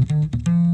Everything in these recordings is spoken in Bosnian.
Mm-hmm.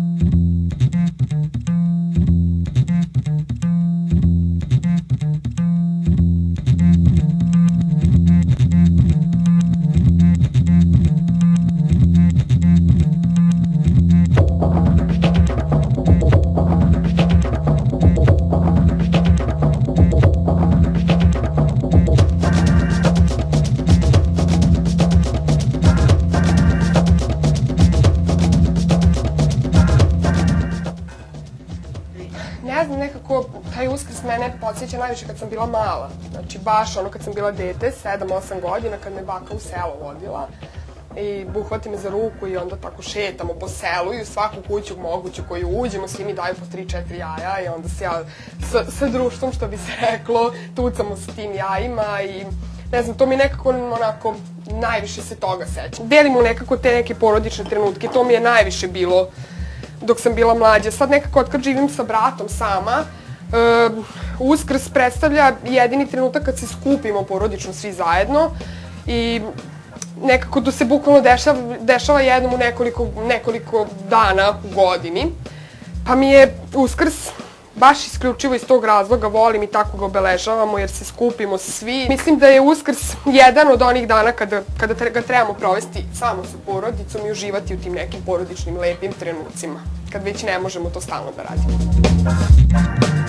Ne znam, nekako taj uskrs mene podsjeća najviše kad sam bila mala. Znači, baš ono kad sam bila dete, 7-8 godina, kad me baka u selo vodila. I uhvati me za ruku i onda tako šetamo po selu i u svaku kuću moguću koju uđemo, svi mi daju po 3-4 jaja i onda se ja sa, sa društvom, što bi se reklo, tucamo sa tim jajima i ne znam, to mi nekako onako najviše se toga sećam. Delimo nekako te neke porodične trenutke, to mi je najviše bilo dok sam bila mlađa. Sad nekako od kad živim sa bratom sama, uh, Uskrs predstavlja jedini trenutak kad se skupimo porodično svi zajedno i nekako to se bukvalno dešava, dešava jednom u nekoliko, nekoliko dana u godini. Pa mi je Uskrs baš isključivo iz tog razloga volim i tako ga obeležavamo jer se skupimo svi. Mislim da je Uskrs jedan od onih dana kada, kada ga trebamo provesti samo sa porodicom i uživati u tim nekim porodičnim lepim trenucima, kad već ne možemo to stalno da radimo.